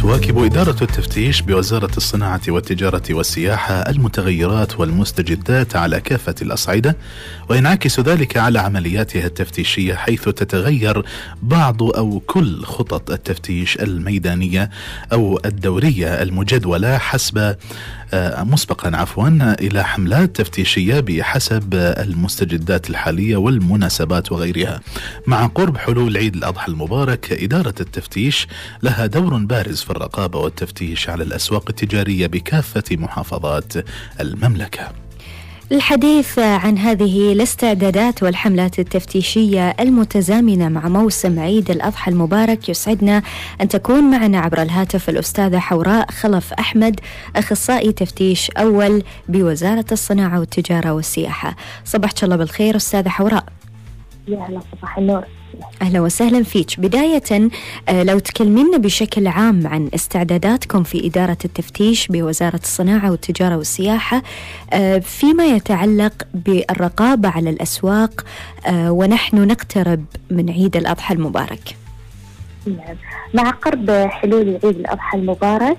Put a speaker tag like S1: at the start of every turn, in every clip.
S1: تواكب إدارة التفتيش بوزارة الصناعة والتجارة والسياحة المتغيرات والمستجدات على كافة الأصعدة وينعكس ذلك على عملياتها التفتيشية حيث تتغير بعض أو كل خطط التفتيش الميدانية أو الدورية المجدولة حسب مسبقا عفوا إلى حملات تفتيشية بحسب المستجدات الحالية والمناسبات وغيرها. مع قرب حلول عيد الأضحى المبارك إدارة التفتيش لها دور بارز في الرقابة والتفتيش على الأسواق التجارية بكافة محافظات المملكة.
S2: الحديث عن هذه الاستعدادات والحملات التفتيشية المتزامنة مع موسم عيد الأضحى المبارك يسعدنا أن تكون معنا عبر الهاتف الأستاذة حوراء خلف أحمد أخصائي تفتيش أول بوزارة الصناعة والتجارة والسياحة. صبحك الله بالخير أستاذة حوراء.
S3: يا هلا صباح النور.
S2: أهلا وسهلا فيك. بداية آه، لو تكلمينا بشكل عام عن استعداداتكم في إدارة التفتيش بوزارة الصناعة والتجارة والسياحة آه، فيما يتعلق بالرقابة على الأسواق آه، ونحن نقترب من عيد الأضحى المبارك.
S3: نعم. مع قرب حلول عيد الأضحى المبارك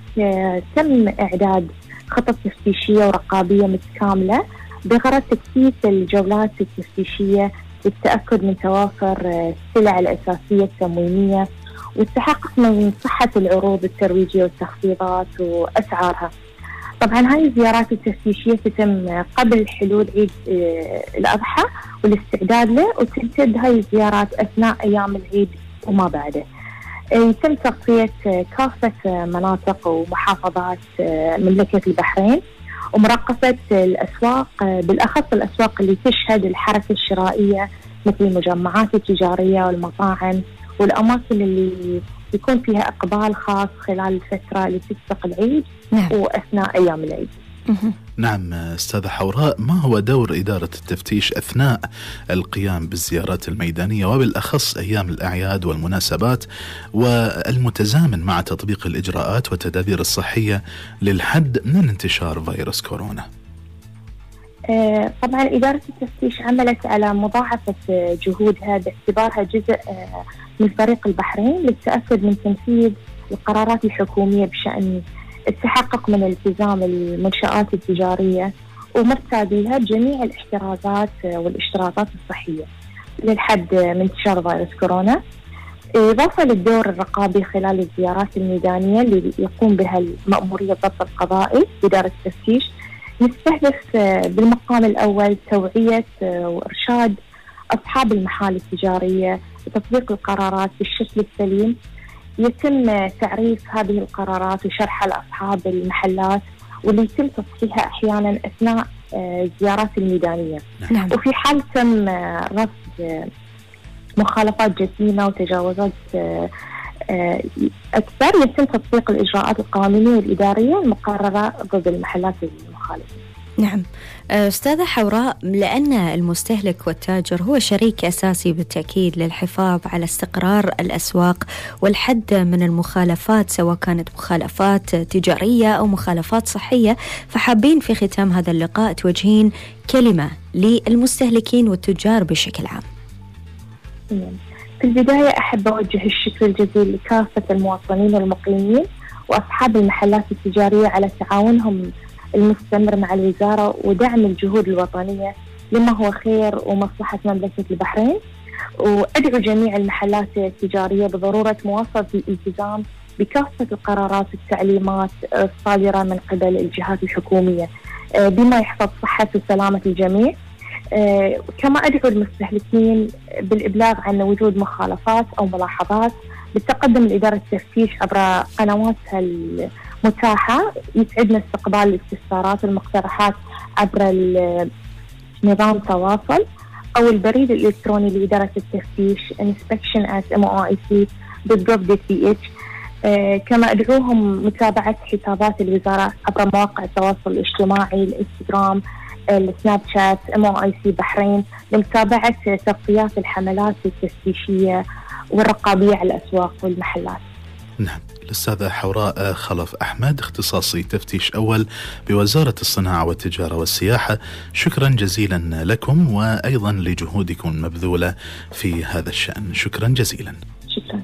S3: تم إعداد خطط تفتيشية ورقابية متكاملة بغرض تكثيف الجولات التفتيشية للتأكد من توافر السلع الأساسية التموينية والتحقق من صحة العروض الترويجية والتخفيضات وأسعارها. طبعا هاي الزيارات التفتيشية تتم قبل حلول عيد آه، الأضحى والاستعداد له وتمتد هاي الزيارات أثناء أيام العيد وما بعده. آه، يتم تغطية كافة مناطق ومحافظات آه، مملكة البحرين. ومراقبة الأسواق بالأخص الأسواق اللي تشهد الحركة الشرائية مثل المجمعات التجارية والمطاعم والأماكن اللي يكون فيها إقبال خاص خلال الفترة اللي تسبق العيد نعم. وأثناء أيام العيد
S1: نعم أستاذة حوراء ما هو دور إدارة التفتيش أثناء القيام بالزيارات الميدانية وبالأخص أيام الأعياد والمناسبات والمتزامن مع تطبيق الإجراءات والتدابير الصحية للحد من انتشار فيروس كورونا؟
S3: آه، طبعا إدارة التفتيش عملت على مضاعفة جهودها باعتبارها جزء آه، من فريق البحرين للتأكد من تنفيذ القرارات الحكومية بشأن التحقق من التزام المنشآت التجارية ومرتاديها جميع الاحترازات والاشتراطات الصحية. للحد من انتشار فيروس كورونا. إضافة للدور الرقابي خلال الزيارات الميدانية اللي يقوم بها المأمورية الضبط القضائي إدارة التفتيش. نستهدف بالمقام الأول توعية وإرشاد أصحاب المحال التجارية وتطبيق القرارات بالشكل السليم. يتم تعريف هذه القرارات وشرحها لاصحاب المحلات واللي يتم تصحيحها أحيانا أثناء آه، الزيارات الميدانية. نعم. وفي حال تم آه، رصد آه، مخالفات جسيمة وتجاوزات أكثر يتم تطبيق الإجراءات القانونية والإدارية المقررة ضد المحلات المخالفه.
S2: نعم. أستاذة حوراء لأن المستهلك والتاجر هو شريك أساسي بالتأكيد للحفاظ على استقرار الأسواق والحد من المخالفات سواء كانت مخالفات تجارية أو مخالفات صحية. فحابين في ختام هذا اللقاء توجهين كلمة للمستهلكين والتجار بشكل عام.
S3: في البداية أحب أوجه الشكر الجزيل لكافة المواطنين والمقيمين وأصحاب المحلات التجارية على تعاونهم المستمر مع الوزارة ودعم الجهود الوطنية لما هو خير ومصلحة مملكة البحرين. وأدعو جميع المحلات التجارية بضرورة مواصلة الالتزام بكافة القرارات والتعليمات الصادرة من قبل الجهات الحكومية آه، بما يحفظ صحة وسلامة الجميع. آه، كما أدعو المستهلكين بالإبلاغ عن وجود مخالفات أو ملاحظات بالتقدم لإدارة التفتيش عبر قنواتها متاحة يسعدنا استقبال الاستفسارات والمقترحات عبر نظام تواصل أو البريد الإلكتروني لإدارة التفتيش inspection at moic.gov.ph آه كما أدعوهم متابعة حسابات الوزارة عبر مواقع التواصل الاجتماعي الإنستغرام السناب شات MOIC بحرين لمتابعة تغطيات الحملات التفتيشية والرقابية على الأسواق والمحلات.
S1: نعم. الأستاذة حوراء خلف أحمد اختصاصي تفتيش أول بوزارة الصناعة والتجارة والسياحة. شكرا جزيلا لكم وأيضا لجهودكم المبذولة في هذا الشأن. شكرا جزيلا.
S3: شكرا.